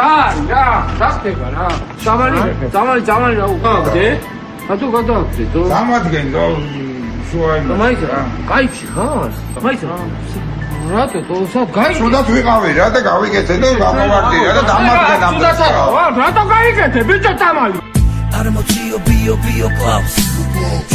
რა რა დასტება რა? სამალი სამალი სამალი რა უკავდე რატო გადააგდე ძო სამადგენ და შუაინა მაიცა кайში ხარ მაიცა რატო თოსა გაიგე? სუდათ ვიყავი რა და გავიკეთე და გამოვარდი რა და დამარგე დამარგე რატო გაიკეთე ბიჭო სამალი არ მოწიო ბიო ბიო კლავს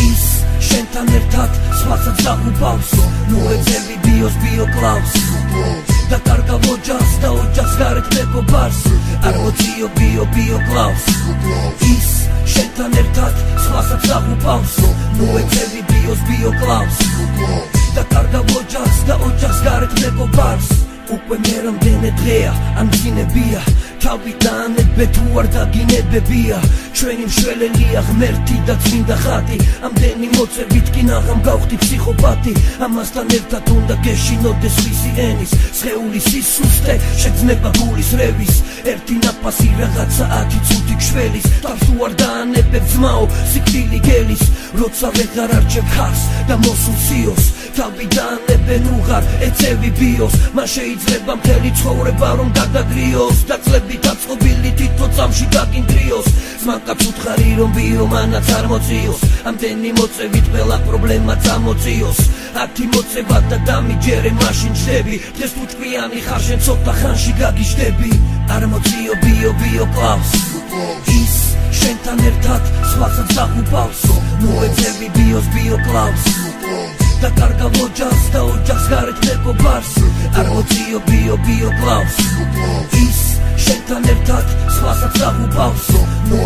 ის შენთან ერთად სხვასაც დაუბავს მოეწევი ბიოს ბიო კლავს და კარგა მოჯას და ოჯახს გარეთ მეგობარს არ მოციო ბიო ბიო კლავს ის შენთან ერთად სხვასაც დაგუბავს ნუ ეძები ბიოს ბიო კლავს და კარგა მოჯას და ოჯახს გარეთ მეგობარს უკვე მე რამდენი დღეა ამ ძინებია თავიდანებე თუ არ დაგინებებია. ჩვენი მშველელია ღმერთი და წმინდა ხატი. ამდენი მოწებით კი ნაღამ გავხდი ფსიქოპათი. ამასთან ერთად უნდა გეშინოდეს ვისი ენის. სხეული სისუსტე შეძნება გულის რევის. ერთი ნაფასი რაღაცა ათი ცუთი გშველის თავს უარ დაანებებ ძმაო სიკვდილი გელის როცა ვეღარ არჩევ ხარს და მოსულ სიოს. თავიდანებე ნუღარ ეცევი ბიოს. მას შეიძლება მთელი ცხოვრება რომ დაგდაგრიოს და წლები დაწყობილი თვითონ წამში დაკინტრიოს ზმანკაც უთხარი რომ ბიო მანაც არ მოციოს ამდენი მოწევით ყველა პრობლემა წამოციოს ათი მოწება და დამიჯერე მაშინ ჩდები დღეს თუ ჭკვიანი ხარ შენ ცოტა ხანში გაგიჟდები არ მოციო ბიო ბიო კლავს ის შენთან ერთად სხვასაც დაგუბავს ნუ ეძები ბიოს ბიო კლავს. და კარგა მოჯას და ოჯახს გარეთ მეგობარს არ მოციო ბიო ბიო კლავს. ის შენთან ერთად სხვასაც დაგუბავს ნუ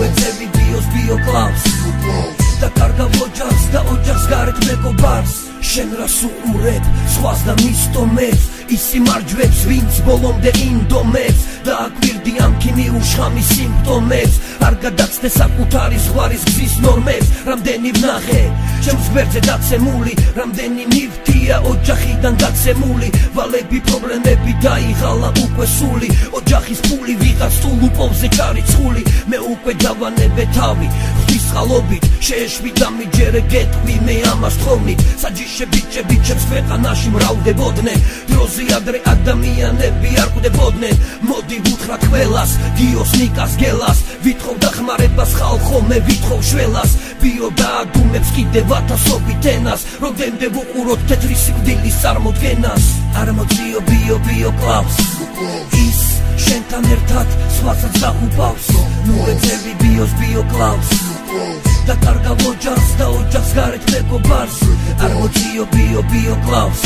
შენ რას უყურებ? სხვას და მისტომებს ისი მარჯვებს ვინც ბოლომდე ინდომებს და აკვირდი ამ ქიმიურ შხამის სიმპტომებს? არ გადაცდე საკუთარი ზღვარის გზის ნორმებს? რამდენი ვნახე? ჩემს გვერდზე დაცემული რამდენი ნივთია ოჯახიდან დაცემული? ვალები პრობლემები დაიღალა უკვე სული. ოჯახის ფული ვიღაც თუ ლუპოვზე ჩარიცხული. მე უკვე დავანებე თავი ღვთის ხალობით შეეშვი და მიჯერე გეტყვი მე ამას თხოვნით. საჯიში ბიჭები ჩემს ქვეყანაში მრავლდებოდნენ. დროზე ადრე ადამიანები არ ყვდებოდნენ მოდი ვუთხრათ ყველას დიოს ნიკას გელას. ვითხოვ დახმარებას ხალხო მე ვითხოვ შველას. ბიო დაადუმებს კიდევ ათასობით ენას რამდენდე ვუყუროთ თეთრი სიკვდილის წარმოდგენას. არ მოძიო ბიო ბიო კლავს ის შენთან ერთად სხვასაც დახუბავს ნუ ეძები ბიოს ბიო კლავს და კარგა ოჯახს და ოჯახს გარეთ მეგობარს არ მოძიო ბიო ბიო კლავს.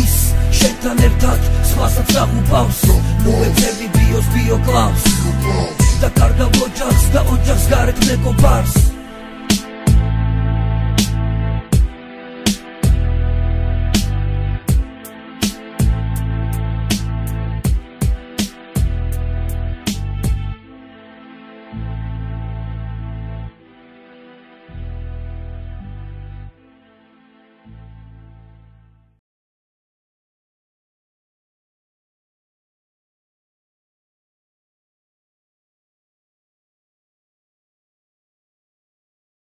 ის შენთან ერთად სხვასაც დახუბავს ნუ ეძები ბიოს ბიო კლავს. და კარგა ოჯახს და ოჯახს გარეთ მეგობარს